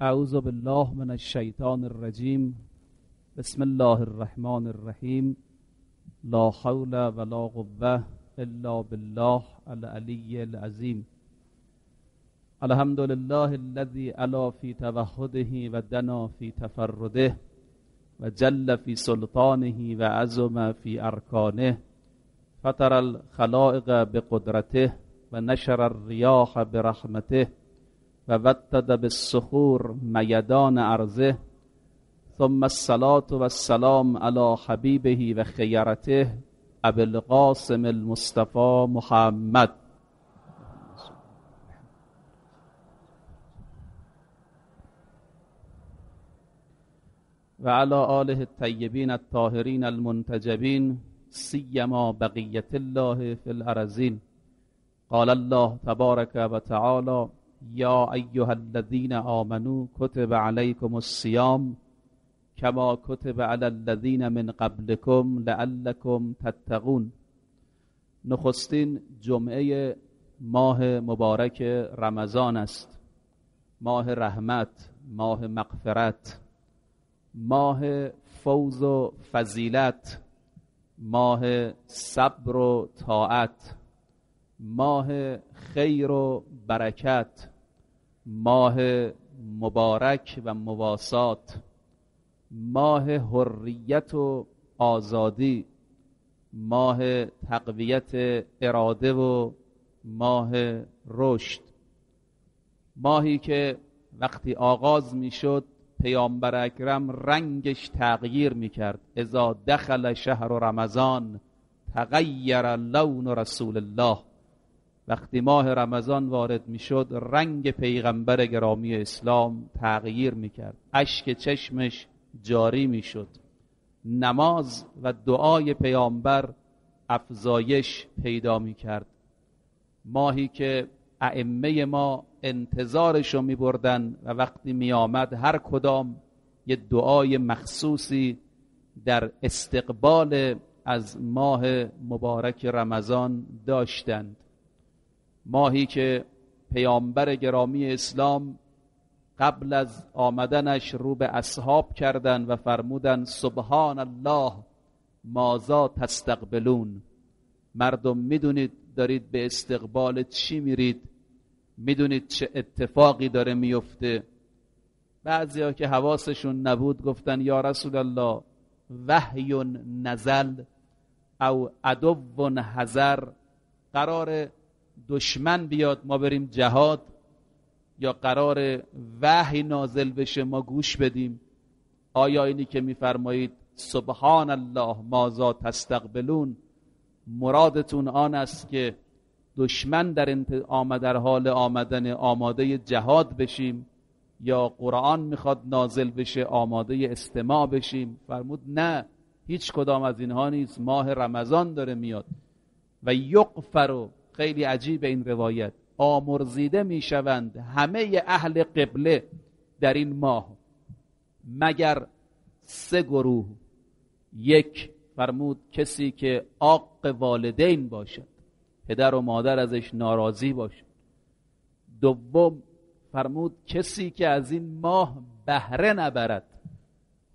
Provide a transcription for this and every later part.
اعوذ بالله من الشیطان الرجیم بسم الله الرحمن الرحیم. لا حول ولا قوه الا بالله العلی العظیم. الحمد لله الذي علا في توحده و دنا في تفرده و جل في سلطانه و عظم في ارکانه فطر الخلائق بقدرته و نشر الریاح برحمته. و وتد بالسخور میدان ارزه ثم الصلاة والسلام على حبیبه و خیرته ابو القاسم المصطفى محمد. و على آله الطیبین الطاهرین المنتجبین سیما بقیت الله فی الارزین قال الله تبارک و تعالی یا ایها الذین آمنوا کتب علیکم الصیام کما کتب علی الذین من قبلکم لعلکم تتقون. نخستین جمعه ماه مبارک رمضان است. ماه رحمت ماه مغفرت ماه فوز و فضیلت ماه صبر و طاعت ماه خیر و برکت ماه مبارک و مواسات ماه حریت و آزادی ماه تقویت اراده و ماه رشد. ماهی که وقتی آغاز می‌شد پیامبر اکرم رنگش تغییر می‌کرد. اذا دخل شهر رمضان تغییر لون رسول الله. وقتی ماه رمضان وارد می‌شد رنگ پیغمبر گرامی اسلام تغییر می‌کرد. اشک چشمش جاری می‌شد. نماز و دعای پیامبر افزایش پیدا می‌کرد. ماهی که ائمه ما انتظارش رو میبردن و وقتی میآمد هر کدام یه دعای مخصوصی در استقبال از ماه مبارک رمضان داشتند. ماهی که پیامبر گرامی اسلام قبل از آمدنش رو به اصحاب کردن و فرمودن سبحان الله مازا تستقبلون. مردم می‌دونید دارید به استقبال چی میرید؟ می‌دونید چه اتفاقی داره میفته بعضی که حواسشون نبود گفتن یا رسول الله وحی نزل او عدو هزر قرار دشمن بیاد ما بریم جهاد یا قرار وحی نازل بشه ما گوش بدیم. آیا اینی که میفرمایید سبحان الله مازا تستقبلون مرادتون آن است که دشمن در آمد در حال آمدن آماده جهاد بشیم یا قرآن می‌خواد نازل بشه آماده استماع بشیم. فرمود نه هیچ کدام از اینها نیست ماه رمضان داره میاد. و یقفر خیلی عجیب این روایت. آمرزیده می‌شوند همه اهل قبله در این ماه مگر سه گروه یک فرمود کسی که آق والدین باشد پدر و مادر ازش ناراضی باشد. دوم فرمود کسی که از این ماه بهره نبرد.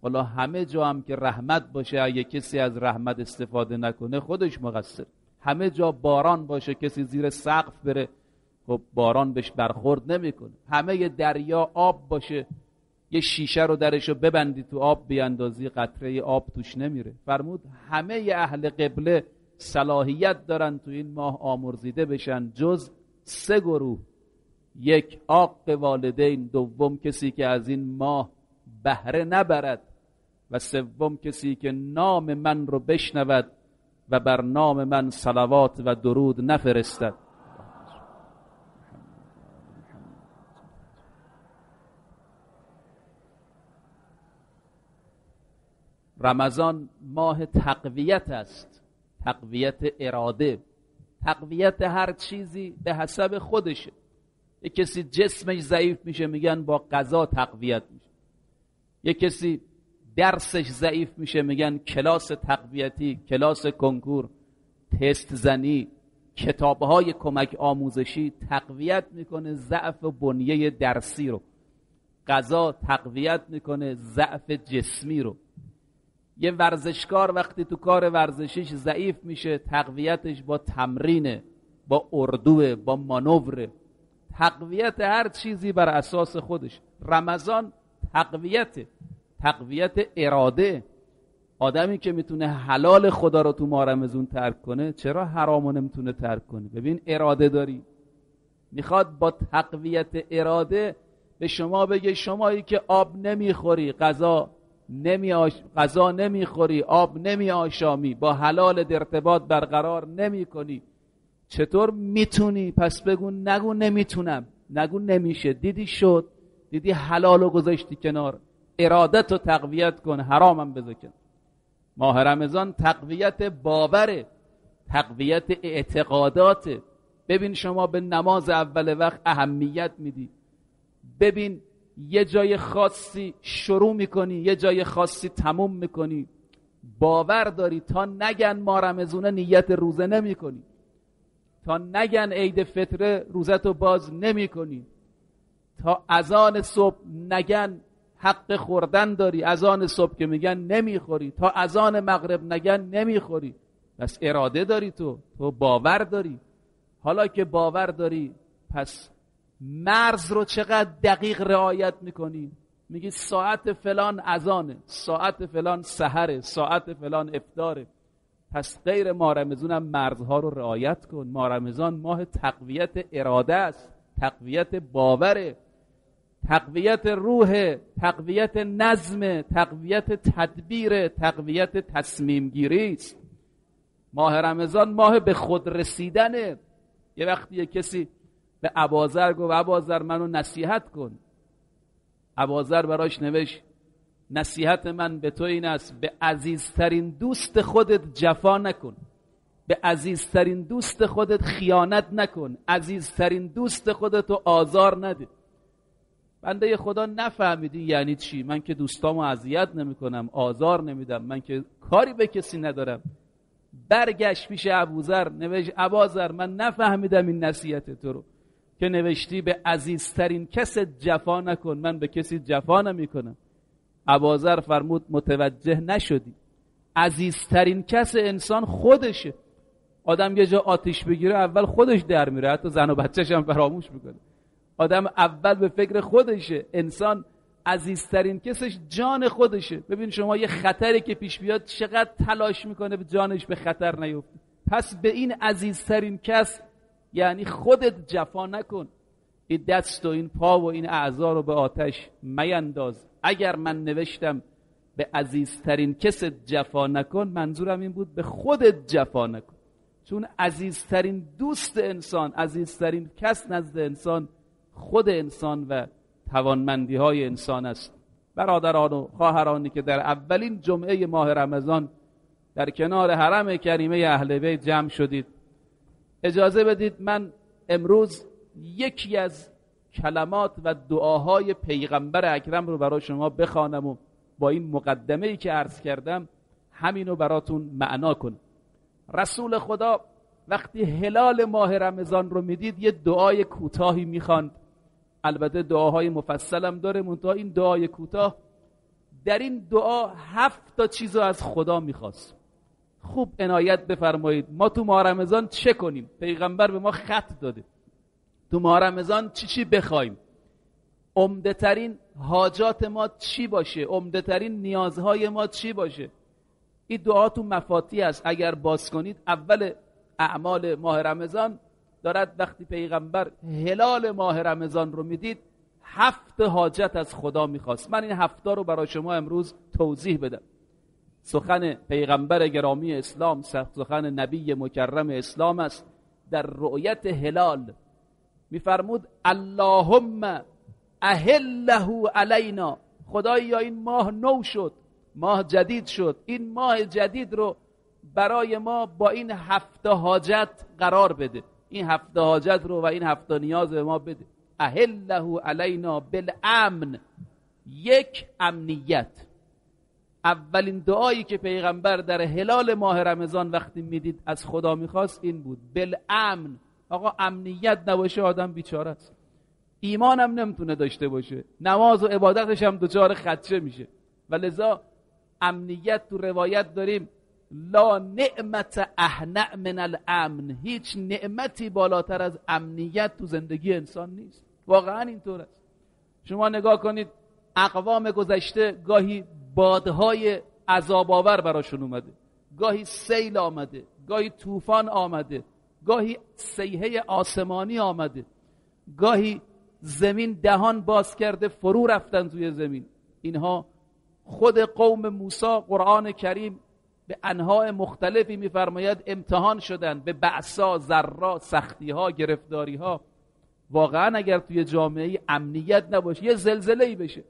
حالا همه جا هم که رحمت باشه اگه کسی از رحمت استفاده نکنه خودش مقصر. همه جا باران باشه کسی زیر سقف بره خب باران بهش برخورد نمی‌کنه. همه دریا آب باشه یه شیشه رو درش رو ببندی تو آب بیاندازی قطره آب توش نمیره. فرمود همه اهل قبله صلاحیت دارن تو این ماه آمرزیده بشن جز سه گروه. یک آق والدین دوم کسی که از این ماه بهره نبرد و سوم کسی که نام من رو بشنود و بر نام من صلوات و درود نفرستد. رمضان ماه تقویت است. تقویت اراده. تقویت هر چیزی به حسب خودشه. یه کسی جسمش ضعیف میشه میگن با غذا تقویت میشه. یه کسی درسش ضعیف میشه میگن کلاس تقویتی کلاس کنکور تست زنی کتابهای کمک آموزشی تقویت می‌کنه ضعف بنیه درسی رو. غذا تقویت می‌کنه ضعف جسمی رو. یه ورزشکار وقتی تو کار ورزشیش ضعیف میشه تقویتش با تمرینه با اردوه با مانوره تقویت هر چیزی بر اساس خودش. رمضان تقویت تقویت اراده. آدمی که می‌تونه حلال خدا رو تو ماه رمزون ترک کنه چرا حرامو نمی‌تونه ترک کنه؟ ببین اراده داری. می‌خواد با تقویت اراده به شما بگه شمایی که آب نمی‌خوری غذا نمی غذا نمی‌خوری آب نمی آشامی با حلال ارتباط برقرار نمی کنی چطور می‌تونی؟ پس بگو نگو نمی‌تونم. نگو نمیشه. دیدی شد؟ دیدی حلال و گذاشتی کنار؟ ارادت رو تقویت کن حرامم بذکن ماه رمضان تقویت باوره تقویت اعتقادات. ببین شما به نماز اول وقت اهمیت میدی. ببین یه جای خاصی شروع می‌کنی یه جای خاصی تموم می‌کنی. باور داری تا نگن ما رمزونه نیت روزه نمی‌کنی. تا نگن عید فطره روزتو باز نمی‌کنی. تا اذان صبح نگن حق خوردن داری. اذان صبح که میگن نمی‌خوری. تا اذان مغرب نگن نمی‌خوری. پس اراده داری تو. تو باور داری. حالا که باور داری پس مرز رو چقدر دقیق رعایت می‌کنی؟ میگی ساعت فلان اذانه ساعت فلان سحره. ساعت فلان افتاره پس غیر ماه رمزون هم مرزها رو رعایت کن. ماه رمضان ماه تقویت اراده است. تقویت باوره. تقویت روح تقویت نظم تقویت تدبیر تقویت تصمیم گیری است. ماه رمضان ماه به خود رسیدنه یه وقتی یه کسی به عبازر گفت عبازر منو نصیحت کن. عبازر براش نوشت نصیحت من به تو این است به عزیزترین دوست خودت جفا نکن. به عزیزترین دوست خودت خیانت نکن. عزیزترین دوست خودت رو آزار نده. بنده خدا نفهمیدی یعنی چی؟ من که دوستامو اذیت نمی‌کنم آزار نمیدم من که کاری به کسی ندارم. برگشت پیش ابوذر نوشت ابازر من نفهمیدم این نصیحت تو رو. که نوشتی به عزیزترین کس جفا نکن من به کسی جفا نمی‌کنم. ابازر فرمود متوجه نشدی. عزیزترین کس انسان خودشه. آدم یه جا آتیش بگیره اول خودش در میره. حتی زن و بچهش هم فراموش می‌کنه. آدم اول به فکر خودشه. انسان عزیزترین کسش جان خودشه. ببین شما یه خطری که پیش بیاد چقدر تلاش می‌کنه به جانش به خطر نیفته. پس به این عزیزترین کس یعنی خودت جفا نکن. این دست و این پا و این اعضا رو به آتش مینداز اگر من نوشتم به عزیزترین کس جفا نکن منظورم این بود به خودت جفا نکن. چون عزیزترین دوست انسان عزیزترین کس نزد انسان خود انسان و توانمندی های انسان است. برادران و خواهرانی که در اولین جمعه ماه رمضان در کنار حرم کریمه اهل بیت جمع شدید. اجازه بدید من امروز یکی از کلمات و دعاهای پیغمبر اکرم رو برای شما بخوانم و با این مقدمه ای که عرض کردم همینو براتون معنا کن رسول خدا وقتی هلال ماه رمضان رو می‌دید یه دعای کوتاهی می‌خواند. البته دعاهای مفصلم داره منتها این دعای کوتاه. در این دعا هفت تا چیز از خدا می‌خواست. خوب عنایت بفرمایید. ما تو ماه رمضان چه کنیم؟ پیغمبر به ما خط داده. تو ماه رمضان چی چی بخوایم؟ عمده ترین حاجات ما چی باشه؟ عمده ترین نیازهای ما چی باشه؟ این دعا تو مفاتی است. اگر باز کنید اول اعمال ماه رمضان دارد وقتی پیغمبر هلال ماه رمضان رو می‌دید هفت حاجت از خدا می‌خواست. من این هفتا رو برای شما امروز توضیح بدم. سخن پیغمبر گرامی اسلام سخن نبی مکرم اسلام است. در رؤیت هلال میفرمود اللهم اهله علینا. خدایا این ماه نو شد ماه جدید شد. این ماه جدید رو برای ما با این هفت حاجت قرار بده. این هفت حاجت رو و این هفت نیاز به ما بده. اهله علینا بالامن. یک امنیت. اولین دعایی که پیغمبر در هلال ماه رمضان وقتی می‌دید از خدا می‌خواست این بود. بالامن. آقا امنیت نباشه آدم بیچاره است. ایمان هم نمی‌تونه داشته باشه. نماز و عبادتش هم دچار خدشه میشه. و لذا امنیت تو روایت داریم. لا نعمت اهنع من الامن. هیچ نعمتی بالاتر از امنیت تو زندگی انسان نیست. واقعا اینطور است. شما نگاه کنید اقوام گذشته گاهی بادهای عذاب آور براشون اومده. گاهی سیل آمده گاهی طوفان آمده گاهی سیحه آسمانی آمده. گاهی زمین دهان باز کرده فرو رفتن توی زمین. اینها خود قوم موسی قرآن کریم به انواع مختلفی میفرماید امتحان شدن به بعثا ذرا سختی ها گرفتاری ها واقعا اگر توی جامعه امنیت نباشه یه زلزله ای بشه.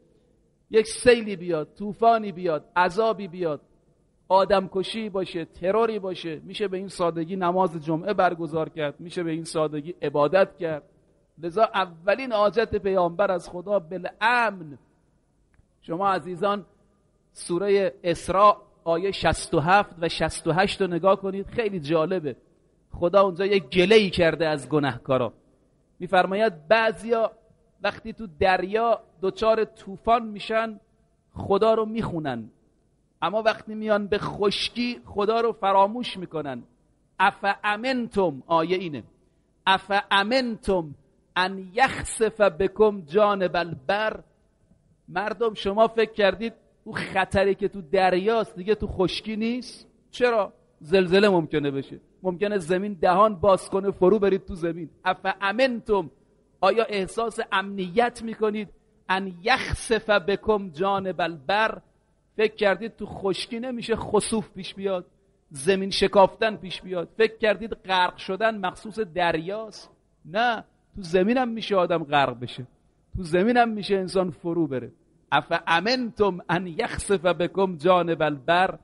یک سیلی بیاد طوفانی بیاد عذابی بیاد. آدمکشی باشه تروری باشه. میشه به این سادگی نماز جمعه برگزار کرد میشه به این سادگی عبادت کرد. لذا اولین حاجت پیامبر از خدا بالامن. شما عزیزان سوره اسراء آیه 67 و 68 رو نگاه کنید خیلی جالبه. خدا اونجا یک ای کرده از گناهکارا میفرماید بعضیا وقتی تو دریا دچار طوفان میشن خدا رو می‌خونن. اما وقتی میان به خشکی خدا رو فراموش می‌کنن. افامنتم آیه اینه. افامنتم ان یخسف بکم جانب البر. مردم شما فکر کردید اون خطری که تو دریاست دیگه تو خشکی نیست. چرا؟ زلزله ممکنه بشه. ممکنه زمین دهان باز کنه فرو برید تو زمین. افامنتم؟ آیا احساس امنیت می‌کنید؟ ان یخسف بکم جانب البر. فکر کردید تو خشکی نمیشه خسوف پیش بیاد. زمین شکافتن پیش بیاد. فکر کردید غرق شدن مخصوص دریاست؟ نه. تو زمینم میشه آدم غرق بشه. تو زمینم میشه انسان فرو بره. اف امنتم ان یخسف بکم جانب البر؟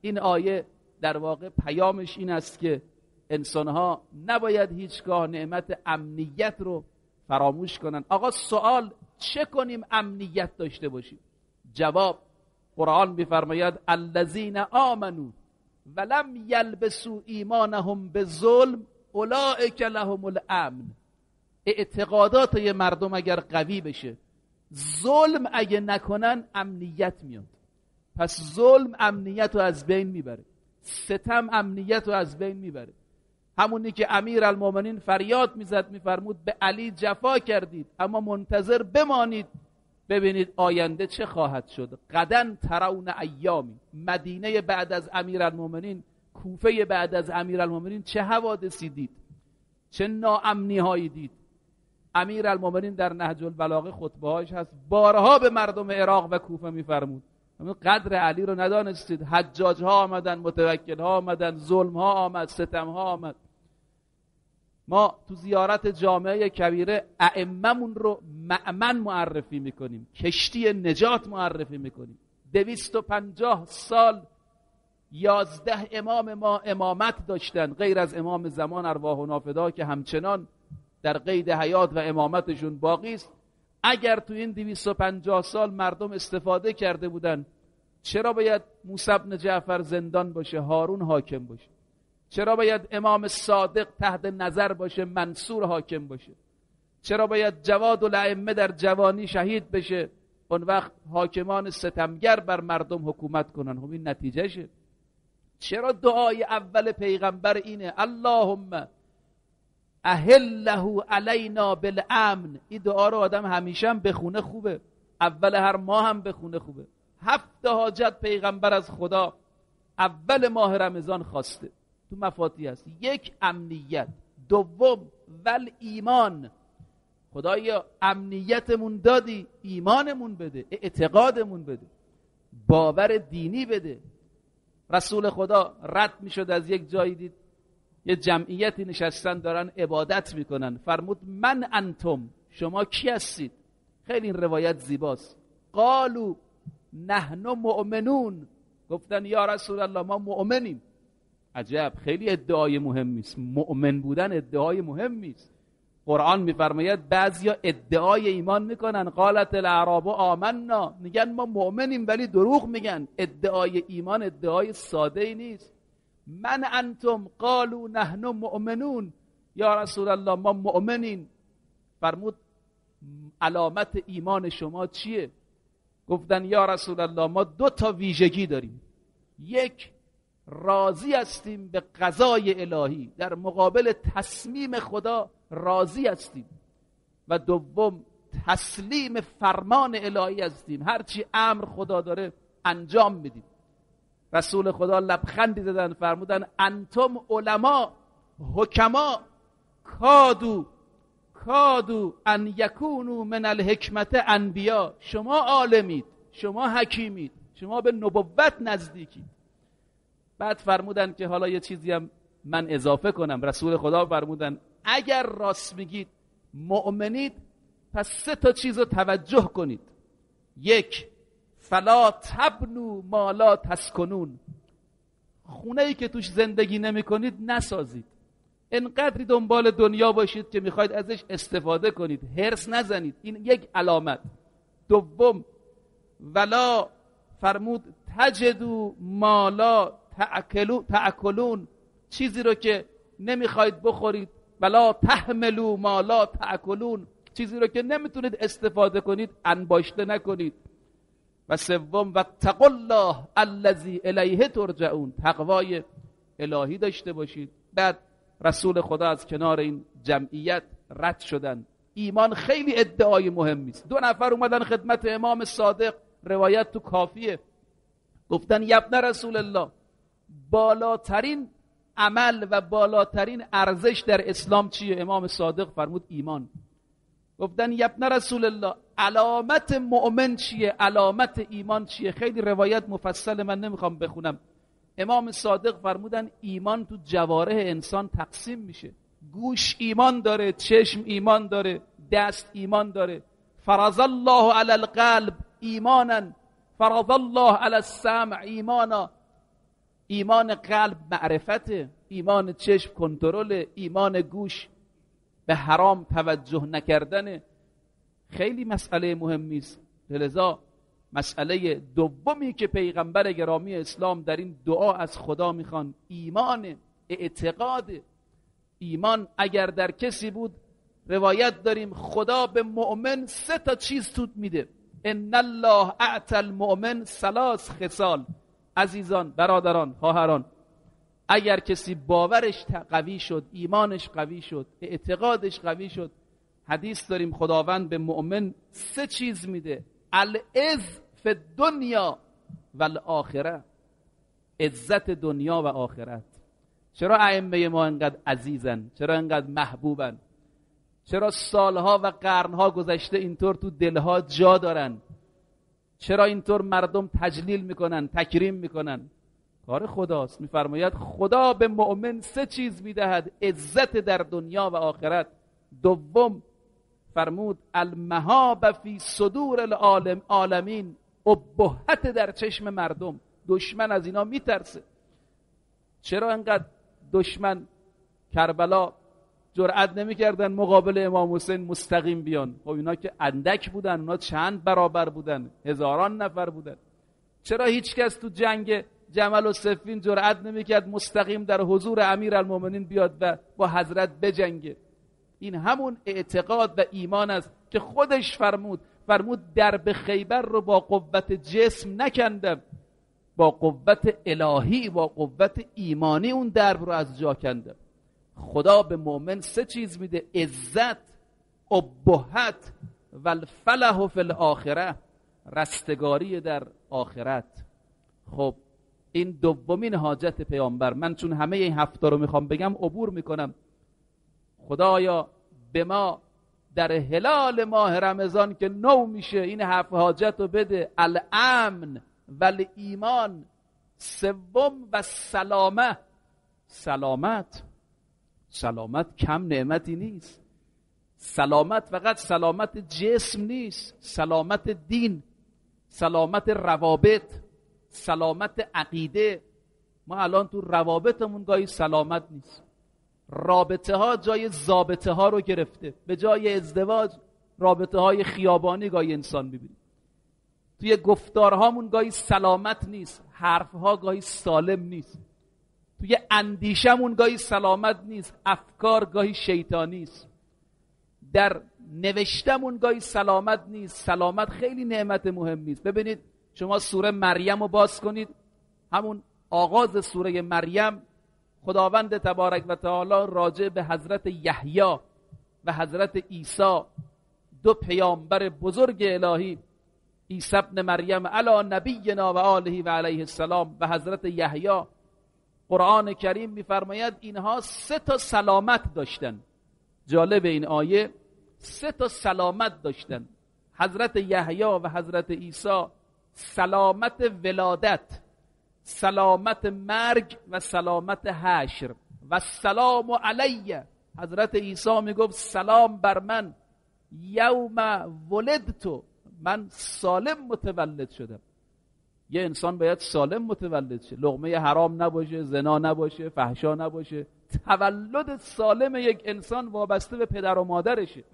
این آیه در واقع پیامش این است که انسانها نباید هیچگاه نعمت امنیت رو فراموش کنن. آقا سوال چه کنیم امنیت داشته باشیم؟ جواب قرآن میفرماید الذین آمنو ولم یلبسوا ایمانهم به ظلم اولئک لهم الامن. اعتقادات یه مردم اگر قوی بشه ظلم اگه نکنن امنیت میاد. پس ظلم امنیت رو از بین می‌بره. ستم امنیت رو از بین می‌بره. همونی که امیر المومنین فریاد می‌زد میفرمود به علی جفا کردید اما منتظر بمانید. ببینید آینده چه خواهد شد. قدن ترون ایامی. مدینه بعد از امیر المومنین کوفه بعد از امیر المومنین چه حوادثی دید؟ چه ناامنی هایی دید؟ امیر المومنین در نهج البلاغه خطبه هست. بارها به مردم عراق و کوفه میفرمود. قدر علی رو ندانستید. حجاج ها آمدن متوکل ها آمدن ظلم ها آمد ستم ها آمد. ما تو زیارت جامعه کبیره ائممون رو معمن معرفی می‌کنیم. کشتی نجات معرفی می‌کنیم. دویست و پنجاه سال یازده امام ما امامت داشتن. غیر از امام زمان ارواح و نافدا که همچنان در قید حیات و امامتشون باقی است. اگر تو این 250 سال مردم استفاده کرده بودن چرا باید موسی بن جعفر زندان باشه هارون حاکم باشه؟ چرا باید امام صادق تحت نظر باشه منصور حاکم باشه؟ چرا باید جواد و لعمه در جوانی شهید بشه؟ اون وقت حاکمان ستمگر بر مردم حکومت کنن. خب این نتیجهشه. چرا دعای اول پیغمبر اینه؟ اللهم اهله علینا بالامن. این دعا رو آدم همیشه هم بخونه خوبه. اول هر ماه هم بخونه خوبه. هفت حاجت پیغمبر از خدا. اول ماه رمضان خواسته. تو مفاتی هست. یک امنیت. دوم ول ایمان. خدایا امنیتمون دادی ایمانمون بده اعتقادمون بده باور دینی بده. رسول خدا رد می‌شد از یک جایی دید. یه جمعیتی نشستن دارن عبادت می‌کنن. فرمود من انتم. شما کی هستید؟ خیلی این روایت زیباست. قالو نحن مؤمنون. گفتن یا رسول الله ما مؤمنیم. عجب خیلی ادعای مهمی است مؤمن بودن ادعای مهمی است قرآن میفرماید بعضیا ادعای ایمان می‌کنن. قالت الاعراب آمنا. میگن ما مؤمنیم. ولی دروغ میگن. ادعای ایمان ادعای ساده ای نیست. من انتم قالو نحن مؤمنون. یا رسول الله ما مؤمنین. فرمود علامت ایمان شما چیه؟ گفتن یا رسول الله ما دو تا ویژگی داریم. یک راضی هستیم به قضای الهی. در مقابل تصمیم خدا راضی هستیم. و دوم تسلیم فرمان الهی هستیم. هرچی امر خدا داره انجام میدیم. رسول خدا لبخندی زدن فرمودن انتم علما حکما کادو کادو ان یکونو من الحکمت انبیا شما عالمید شما حکیمید شما به نبوت نزدیکید. بعد فرمودن که حالا یه چیزی هم من اضافه کنم. رسول خدا فرمودن اگر راست میگید مؤمنید پس سه تا چیز رو توجه کنید. یک فلا تبنو مالا تسکنون. خونه ای که توش زندگی نمی کنید نسازید. انقدری دنبال دنیا باشید که می‌خواید ازش استفاده کنید. هرس نزنید. این یک علامت. دوم ولا فرمود تجدو مالا تأکلون. چیزی رو که نمی‌خواید بخورید. ولا تحملو مالا تأکلون. چیزی رو که نمی‌تونید استفاده کنید انباشته نکنید. و سوم و الله الذی الیه ترجعون. تقوای الهی داشته باشید. بعد رسول خدا از کنار این جمعیت رد شدن. ایمان خیلی ادعای مهمی است دو نفر اومدن خدمت امام صادق. روایت تو کافیه. گفتن یبن رسول الله. بالاترین عمل و بالاترین ارزش در اسلام چیه؟ امام صادق فرمود ایمان. گفتن یبن رسول الله. علامت مؤمن چیه؟ علامت ایمان چیه؟ خیلی روایت مفصل من نمی‌خوام بخونم. امام صادق فرمودن ایمان تو جواره انسان تقسیم میشه. گوش ایمان داره چشم ایمان داره دست ایمان داره. فرض الله علی القلب ایمانا. فرض الله علی السمع ایمانا. ایمان قلب معرفته. ایمان چشم کنترل ایمان گوش به حرام توجه نکردن خیلی مسئله مهمی است لذا مسئله دومی که پیغمبر گرامی اسلام در این دعا از خدا می‌خوان ایمان اعتقاد. ایمان اگر در کسی بود روایت داریم خدا به مؤمن سه تا چیز توت میده. ان الله اعطى المؤمن ثلاث خصال. عزیزان برادران خواهران اگر کسی باورش قوی شد ایمانش قوی شد اعتقادش قوی شد حدیث داریم خداوند به مؤمن سه چیز میده. العز فی دنیا و الاخره. عزت دنیا و آخرت. چرا ائمه ما انقدر عزیزن؟ چرا انقدر محبوبن؟ چرا سالها و قرنها گذشته اینطور تو دلها جا دارن؟ چرا اینطور مردم تجلیل می‌کنن تکریم می‌کنن؟ کار خداست. میفرماید خدا به مؤمن سه چیز می‌دهد عزت در دنیا و آخرت. دوم فرمود المهاب فی صدور العالم عالمین ابهت در چشم مردم. دشمن از اینا میترسه. چرا انقدر دشمن کربلا جرأت نمی‌کردن مقابل امام حسین مستقیم بیان؟ خب اینا که اندک بودن اونا چند برابر بودن؟ هزاران نفر بودن. چرا هیچ کس تو جنگ جمل و سفین جرأت نمی‌کرد مستقیم در حضور امیر المومنین بیاد و با حضرت بجنگه؟ این همون اعتقاد و ایمان است که خودش فرمود فرمود درب خیبر رو با قوت جسم نکندم. با قوت الهی با قوت ایمانی اون درب رو از جا کندم. خدا به مؤمن سه چیز میده عزت ابهت و الفلح فی الاخره رستگاری در آخرت. خب این دومین حاجت پیامبر. من چون همه این هفته رو می‌خوام بگم عبور می‌کنم. خدایا به ما در هلال ماه رمضان که نو میشه این هفت حاجت رو بده. الامن و ایمان سوم و سلامه. سلامت. سلامت کم نعمتی نیست. سلامت فقط سلامت جسم نیست. سلامت دین. سلامت روابط. سلامت عقیده. ما الان تو روابطمون گاهی سلامت نیست. رابطه ها جای زابطه ها رو گرفته. به جای ازدواج رابطه های خیابانی گاهی انسان ببینید توی گفتارهامون گاهی سلامت نیست. حرفها گاهی سالم نیست. توی اندیشمون گاهی سلامت نیست. افکار گاهی شیطانی است. در نوشتمون گاهی سلامت نیست. سلامت خیلی نعمت مهمی است ببینید شما سوره مریم رو باز کنید. همون آغاز سوره مریم خداوند تبارک و تعالی راجع به حضرت یحیی و حضرت عیسی دو پیامبر بزرگ الهی عیسی ابن مریم علی نبینا و آله و علیه السلام و حضرت یحیی. قرآن کریم میفرماید اینها سه تا سلامت داشتن. جالب این آیه سه تا سلامت داشتن. حضرت یحیی و حضرت عیسی سلامت ولادت. سلامت مرگ و سلامت حشر. و سلام علیه. حضرت عیسی می‌گفت سلام بر من. یوم ولدتو من سالم متولد شدم. یه انسان باید سالم متولد شه. لغمه حرام نباشه زنا نباشه فحشا نباشه. تولد سالم یک انسان وابسته به پدر و مادرشه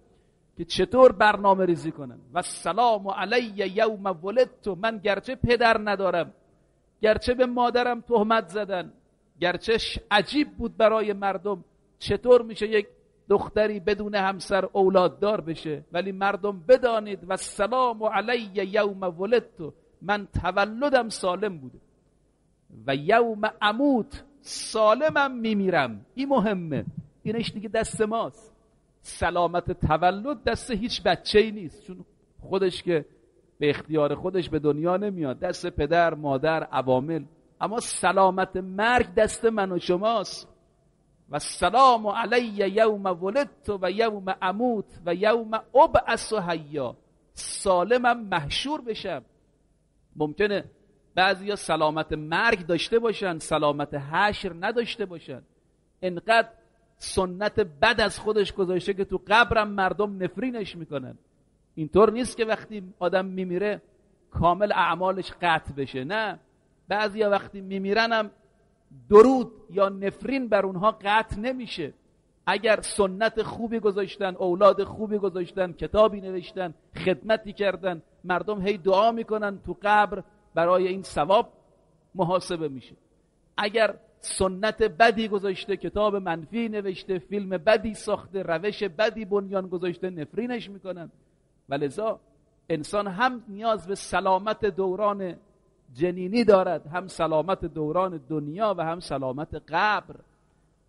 که چطور برنامه ریزی کنن. و سلام علی یوم ولدتو من گرچه پدر ندارم. گرچه به مادرم تهمت زدن گرچه عجیب بود برای مردم چطور میشه یک دختری بدون همسر اولاددار بشه. ولی مردم بدانید و سلام علی یوم ولدتو من تولدم سالم بوده. و یوم اموت. سالمم میمیرم. این مهمه. اینش دیگه دست ماست. سلامت تولد دست هیچ بچه ای نیست. چون خودش که به اختیار خودش به دنیا نمیاد. دست پدر مادر عوامل. اما سلامت مرگ دست من و شماست. و سلام علی یوم ولدت و یوم اموت و یوم ابعث حیا. سالمم محشور بشم. ممکنه بعضیا سلامت مرگ داشته باشن سلامت حشر نداشته باشن. انقدر سنت بد از خودش گذاشته که تو قبرم مردم نفرینش می‌کنن. اینطور نیست که وقتی آدم میمیره کامل اعمالش قطع بشه نه. بعضیا وقتی میمیرنم درود یا نفرین بر اونها قطع نمیشه. اگر سنت خوبی گذاشتن اولاد خوبی گذاشتن کتابی نوشتن خدمتی کردن مردم هی دعا می‌کنن تو قبر برای این ثواب محاسبه میشه. اگر سنت بدی گذاشته کتاب منفی نوشته فیلم بدی ساخته روش بدی بنیان گذاشته نفرینش می‌کنن ولذا انسان هم نیاز به سلامت دوران جنینی دارد هم سلامت دوران دنیا و هم سلامت قبر.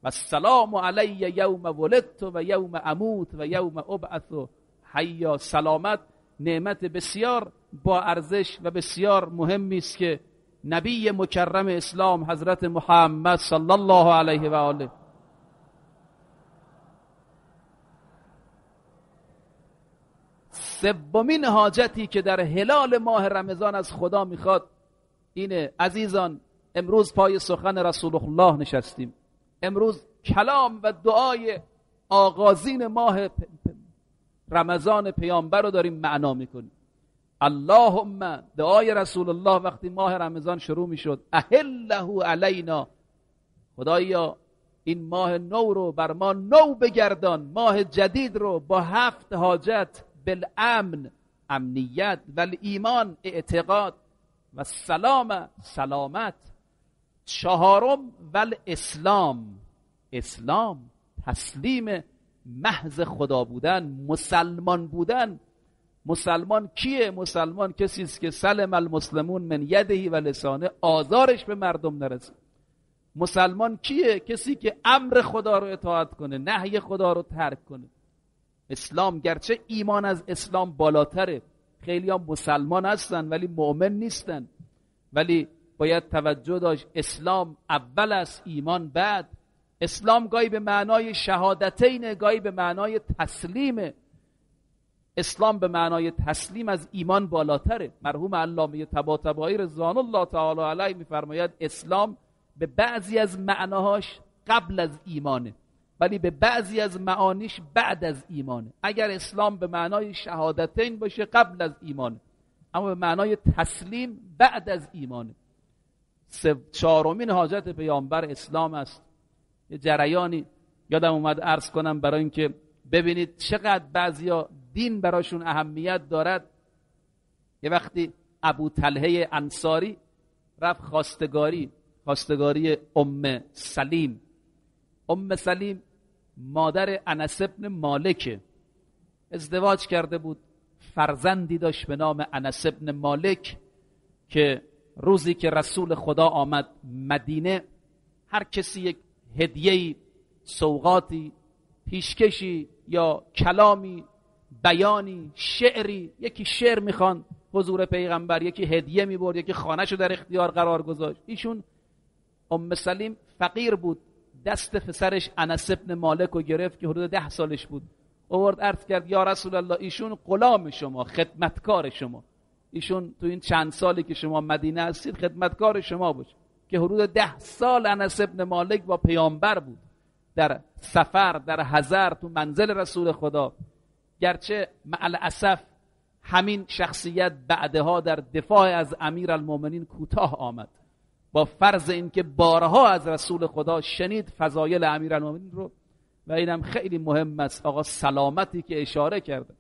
و سلام علی یوم ولدت و یوم اموت و یوم ابعث. حیا سلامت نعمت بسیار با ارزش و بسیار مهمی است که نبی مکرم اسلام حضرت محمد صلی الله علیه و آله سومین حاجتی که در هلال ماه رمضان از خدا می‌خواد اینه عزیزان امروز پای سخن رسول الله نشستیم. امروز کلام و دعای آغازین ماه رمضان پیامبر رو داریم معنا می‌کنیم. اللهم دعای رسول الله وقتی ماه رمضان شروع می‌شد اهله علینا. خدایا این ماه نو رو بر ما نو بگردان. ماه جدید رو با هفت حاجت بالامن امنیت و ایمان اعتقاد و سلام سلامت. چهارم ول اسلام اسلام تسلیم محض خدا بودن مسلمان بودن. مسلمان کیه؟ مسلمان کسی است که سلم المسلمون من یدهی و لسانه آزارش به مردم نرسه. مسلمان کیه؟ کسی که امر خدا رو اطاعت کنه نهی خدا رو ترک کنه. اسلام گرچه ایمان از اسلام بالاتره. خیلی هم مسلمان هستن ولی مؤمن نیستن. ولی باید توجه داشت اسلام اول است ایمان بعد. اسلام گاهی به معنای شهادتین گاهی به معنای تسلیم اسلام به معنای تسلیم از ایمان بالاتره. مرحوم علامه طباطبایی رضوان الله تعالی علیه میفرماید اسلام به بعضی از معناهاش قبل از ایمانه. ولی به بعضی از معانیش بعد از ایمانه. اگر اسلام به معنای شهادتین باشه قبل از ایمانه. اما به معنای تسلیم بعد از ایمانه. چهارمین حاجت پیامبر اسلام است. یه جریانی یادم اومد عرض کنم برای اینکه ببینید چقدر بعضیا دین براشون اهمیت دارد. یه وقتی ابو طلحه انصاری رفت خواستگاری خواستگاری ام سلیم. ام سلیم مادر انس ابن مالکه ازدواج کرده بود. فرزندی داشت به نام انس ابن مالک که روزی که رسول خدا آمد مدینه هر کسی یک هدیه سوقاتی پیشکشی یا کلامی بیانی شعری یکی شعر می‌خوان حضور پیغمبر یکی هدیه می‌برد یکی خانهشو در اختیار قرار گذاشت. ایشون ام سلیم فقیر بود. دست پسرش انس ابن مالک رو گرفت که حدود ده سالش بود. اوورد عرض کرد یا رسول الله ایشون غلام شما خدمتکار شما. ایشون تو این چند سالی که شما مدینه هستید خدمتکار شما باشه که حدود ده سال انس ابن مالک با پیامبر بود. در سفر در هزار تو منزل رسول خدا. گرچه معل اسف همین شخصیت بعدها در دفاع از امیر المومنین کوتاه آمد. با فرض اینکه بارها از رسول خدا شنید فضایل امیر المومنین رو و اینم خیلی مهم است. آقا سلامتی که اشاره کرده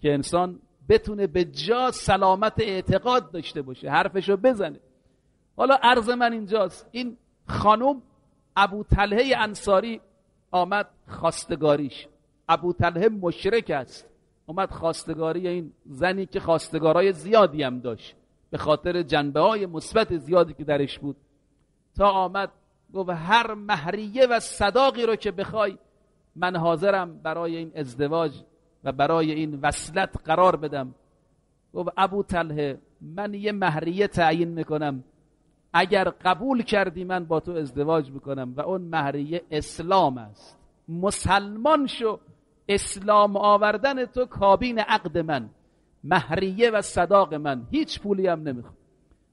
که انسان بتونه به جا سلامت اعتقاد داشته باشه حرفشو بزنه. حالا عرض من اینجاست. این خانم ابو طلحه انصاری آمد خواستگاریش. ابو طلحه مشرک است. اومد خواستگاری این زنی که خواستگارای زیادی هم داشت. به خاطر جنبه های مثبت زیادی که درش بود. تا آمد گفت هر مهریه و صداقی رو که بخوای من حاضرم برای این ازدواج و برای این وصلت قرار بدم. گفت ابو طلحه من یه مهریه تعیین می‌کنم. اگر قبول کردی من با تو ازدواج می‌کنم و اون مهریه اسلام است. مسلمان شو اسلام آوردن تو کابین عقد من. مهریه و صداق من. هیچ پولی هم نمی‌خوام.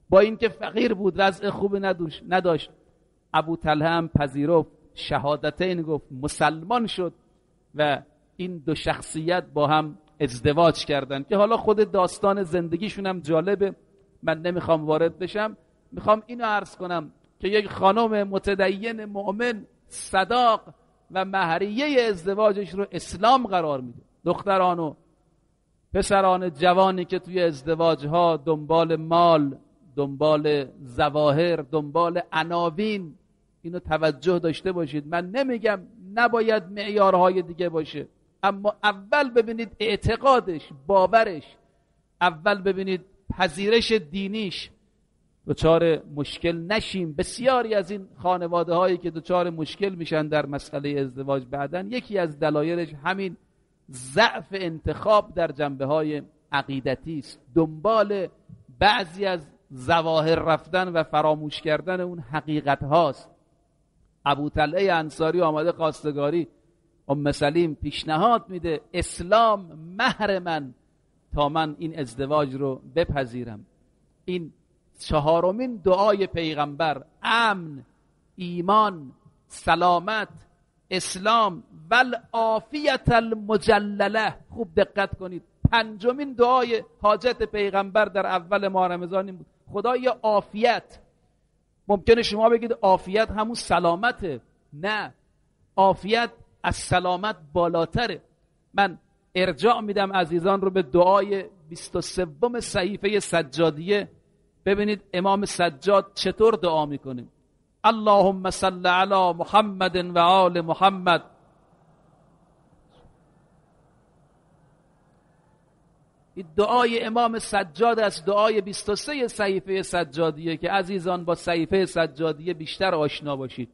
با اینکه فقیر بود وضع خوب نداشت. ابو طلحه هم پذیرفت. شهادتین گفت مسلمان شد. و این دو شخصیت با هم ازدواج کردن. که حالا خود داستان زندگیشون هم جالبه. من نمی‌خوام وارد بشم. می‌خوام اینو عرض کنم که یک خانم متدین مؤمن صداق و مهریه ازدواجش رو اسلام قرار میده. دختران و پسران جوانی که توی ازدواج ها دنبال مال دنبال زواهر دنبال عناوین اینو توجه داشته باشید. من نمیگم نباید معیارهای دیگه باشه اما اول ببینید اعتقادش باورش. اول ببینید پذیرش دینیش. دچار مشکل نشیم. بسیاری از این خانواده هایی که دچار مشکل میشن در مسئله ازدواج بعدن یکی از دلایلش همین ضعف انتخاب در جنبه های عقیدتی است. دنبال بعضی از زواهر رفتن و فراموش کردن اون حقیقت هاست ابو طلعه انصاری آمده خواستگاری ام سلیم پیشنهاد میده اسلام مهر من تا من این ازدواج رو بپذیرم. این چهارمین دعای پیغمبر امن ایمان سلامت اسلام. ول عافیت المجلله. خوب دقت کنید. پنجمین دعای حاجت پیغمبر در اول ماه رمضان بود. خدای عافیت. ممکنه شما بگید عافیت همون سلامته. نه. عافیت از سلامت بالاتره. من ارجاع میدم عزیزان رو به دعای 23 صحیفه سجادیه. ببینید امام سجاد چطور دعا می‌کنه. اللهم صل علی محمد و آل محمد دعای امام سجاد از دعای 23 صحیفه سجادیه که عزیزان با صحیفه سجادیه بیشتر آشنا باشید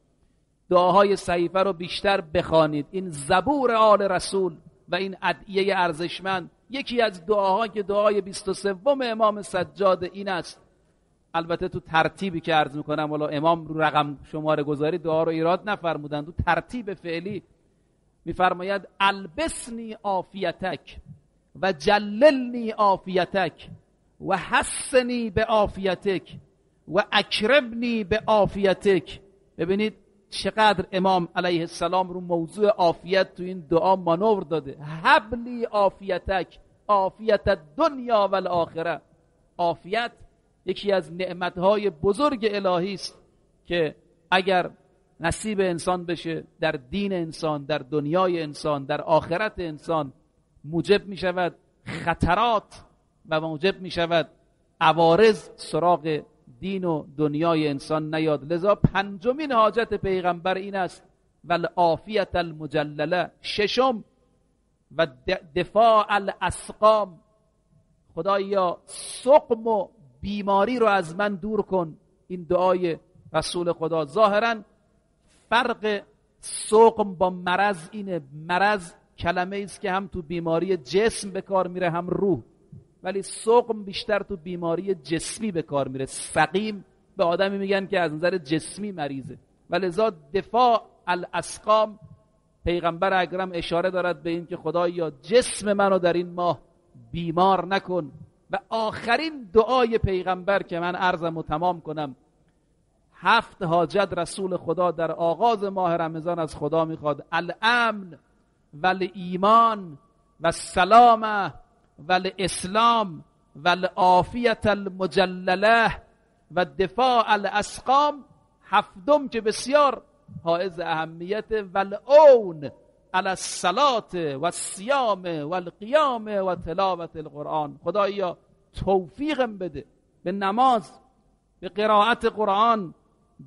دعاهای صحیفه رو بیشتر بخوانید این زبور آل رسول و این ادعیه ارزشمند یکی از دعاها که دعای 23 امام سجاد این است البته تو ترتیبی که عرض می‌کنم والا امام رو رقم شماره گذاری دعا رو ایراد نفرمودن. تو ترتیب فعلی میفرماید البسنی عافیتک و جللنی عافیتک و حصنی بعافیتک و اکرمنی بعافیتک. ببینید چقدر امام علیه السلام رو موضوع عافیت تو این دعا مانور داده. هب لی عافیتک آفیت دنیا و الاخره. آفیت یکی از نعمتهای بزرگ الهی است که اگر نصیب انسان بشه در دین انسان در دنیای انسان در آخرت انسان موجب می شود خطرات و موجب می شود عوارض سراغ دین و دنیای انسان نیاد. لذا پنجمین حاجت پیغمبر این است و عافیت المجلله ششم و دفاع الاسقام. خدایا سقم و بیماری رو از من دور کن. این دعای رسول خدا. ظاهرا فرق سقم با مرض اینه. مرض کلمه است که هم تو بیماری جسم به کار میره هم روح. ولی سقم بیشتر تو بیماری جسمی به کار میره. سقیم به آدمی میگن که از نظر جسمی مریضه. ولی دفاع الاسقام پیغمبر اکرم اشاره دارد به این که خدایا جسم منو در این ماه بیمار نکن. و آخرین دعای پیغمبر که من عرضم و تمام کنم هفت حاجت رسول خدا در آغاز ماه رمضان از خدا می‌خواد. الامن و ایمان و سلامه و اسلام و عافیت المجلله و دفاع الاسقام هفتم که بسیار حائز اهمیت و اون علی الصلات و الصیام و القیام و تلاوت القرآن. خدایا توفیقم بده به نماز به قرائت قرآن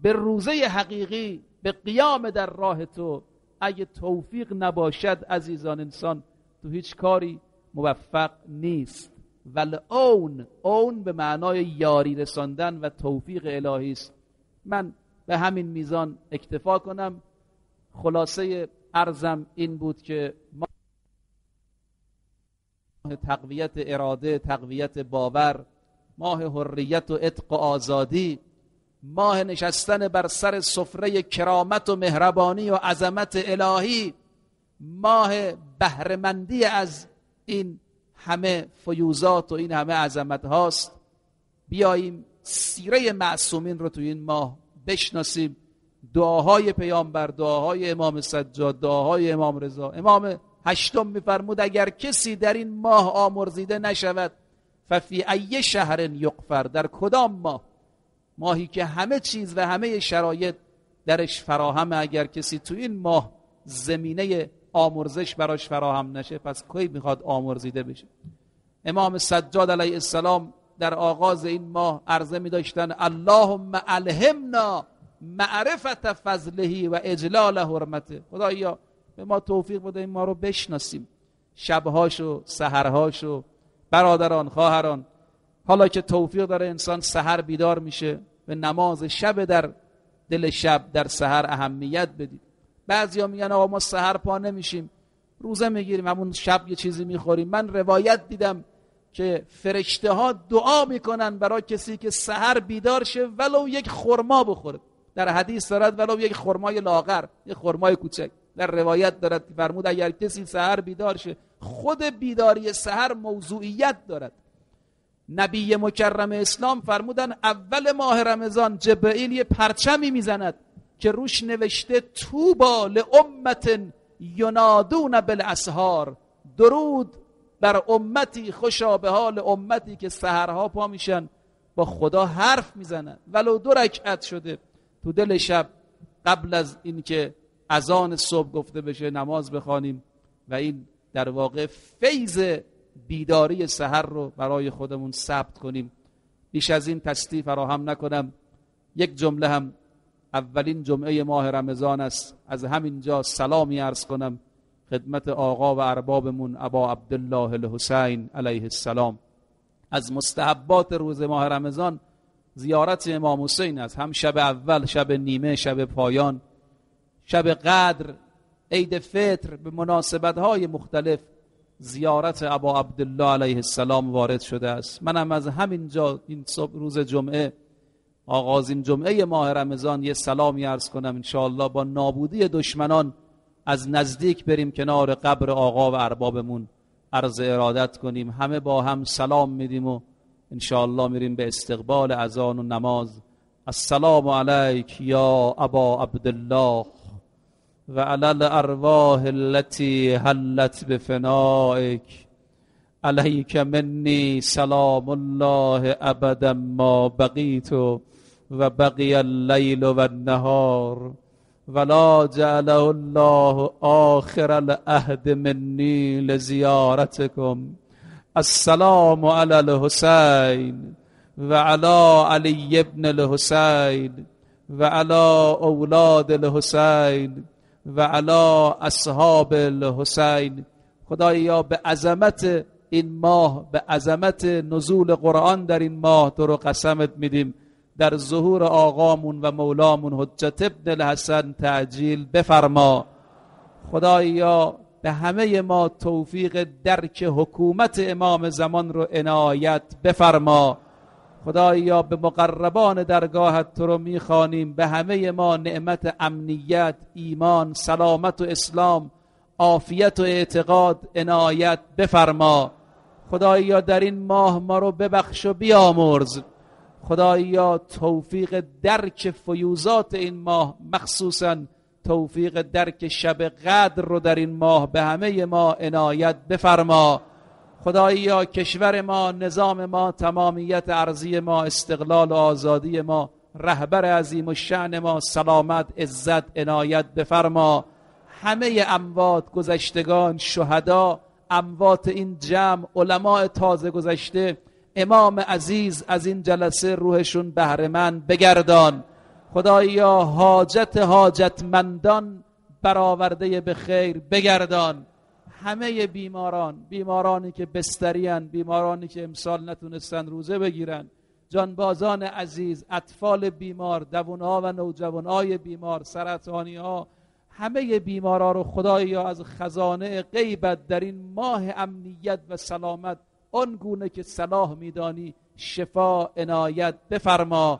به روزه حقیقی به قیام در راه تو. اگه توفیق نباشد عزیزان انسان تو هیچ کاری موفق نیست. ول اون اون به معنای یاری رساندن و توفیق الهی است. من به همین میزان اکتفا کنم. خلاصه ارزم این بود که ما تقویت اراده تقویت باور ماه حریت و عتق و آزادی ماه نشستن بر سر سفره کرامت و مهربانی و عظمت الهی ماه بهرهمندی از این همه فیوزات و این همه عظمت هاست. بیاییم سیره معصومین رو تو این ماه بشناسیم. دعاهای پیامبر دعاهای امام سجاد دعاهای امام رضا. امام هشتم میفرمود اگر کسی در این ماه آمرزیده نشود ففی ای شهر یقفر در کدام ماه؟ ماهی که همه چیز و همه شرایط درش فراهمه. اگر کسی تو این ماه زمینه آمرزش براش فراهم نشه پس کی می‌خواد آمرزیده بشه؟ امام سجاد علیه السلام در آغاز این ماه عرضه می داشتن اللهم الهمنا معرفت فضلهی و اجلال حرمته. خدایا به ما توفیق بده این ما رو بشناسیم. شبهاشو سهرهاشو برادران خواهران. حالا که توفیق داره انسان سحر بیدار میشه به نماز شب در دل شب در سحر اهمیت بدید بعضیا میگن آقا ما سحر پا نمیشیم. روزه می‌گیریم همون شب یه چیزی می‌خوریم. من روایت دیدم که فرشته ها دعا می‌کنن برای کسی که سحر بیدار شه ولو یک خرما بخوره. در حدیث دارد ولو یک خرمای لاغر یک خرمای کوچک. در روایت دارد فرمود اگر کسی سحر بیدار شه خود بیداری سحر موضوعیت دارد. نبی مکرم اسلام فرمودن اول ماه رمضان جبرئیل یه پرچمی می‌زند که روش نوشته توبا لامت ینادون بالاسهار درود بر امتی خوشا به حال امتی که سهرها پا میشن با خدا حرف می‌زنن. ولو دو رکعت شده تو دل شب قبل از اینکه اذان صبح گفته بشه نماز بخوانیم و این در واقع فیض بیداری سحر رو برای خودمون ثبت کنیم. بیش از این تصدیق فراهم نکنم. یک جمله هم اولین جمعه ماه رمضان است. از همینجا سلامی عرض کنم. خدمت آقا و اربابمون ابا عبدالله الحسین علیه السلام. از مستحبات روز ماه رمضان زیارت امام حسین است. هم شب اول شب نیمه شب پایان. شب قدر عید فطر به مناسبت های مختلف زیارت ابا عبدالله علیه السلام وارد شده است. منم از همینجا این صبح روز جمعه آغازین جمعه ماه رمضان یه سلامی عرض کنم انشاءالله با نابودی دشمنان از نزدیک بریم کنار قبر آقا و اربابمون. عرض ارادت کنیم. همه با هم سلام میدیم و انشاءالله میریم به استقبال اذان و نماز. السلام علیک یا ابا عبدالله و علی الارواح التي حلت بفنائک. علیک منی سلام الله ابدا ما بقیت و بقی اللیل و النهار. ولا جعله الله آخر العهد منی لزیارتكم السلام على الحسین و علی علی ابن الحسین و علی اولاد الحسین و علی اصحاب الحسین. خدایا به عظمت این ماه به عظمت نزول قرآن در این ماه تو رو قسمت میدیم. در ظهور آقامون و مولامون حجت ابن الحسن تعجیل بفرما. خدایا به همه ما توفیق درک حکومت امام زمان رو عنایت بفرما. خدایا به مقربان درگاهت تو رو می‌خوانیم. به همه ما نعمت امنیت ایمان سلامت و اسلام عافیت و اعتقاد عنایت بفرما. خدایا در این ماه ما رو ببخش و بیامرز. خدایا توفیق درک فیوزات این ماه مخصوصا توفیق درک شب قدر رو در این ماه به همه ما عنایت بفرما. خدایا کشور ما نظام ما تمامیت ارزی ما استقلال و آزادی ما رهبر عظیم و شعن ما سلامت عزت عنایت بفرما. همه اموات گذشتگان شهدا اموات این جمع علماء تازه گذشته امام عزیز از این جلسه روحشون بهره بگردان. خدایا حاجت حاجتمندان برآورده به خیر بگردان. همه بیماران بیمارانی که بستریان بیمارانی که امسال نتونستن روزه بگیرن. جانبازان عزیز اطفال بیمار دوونها و نوجوانهای بیمار سرطانی ها همه بیمارا رو خدایا از خزانه غیبت در این ماه امنیت و سلامت آنگونه که صلاح میدانی شفا عنایت بفرما.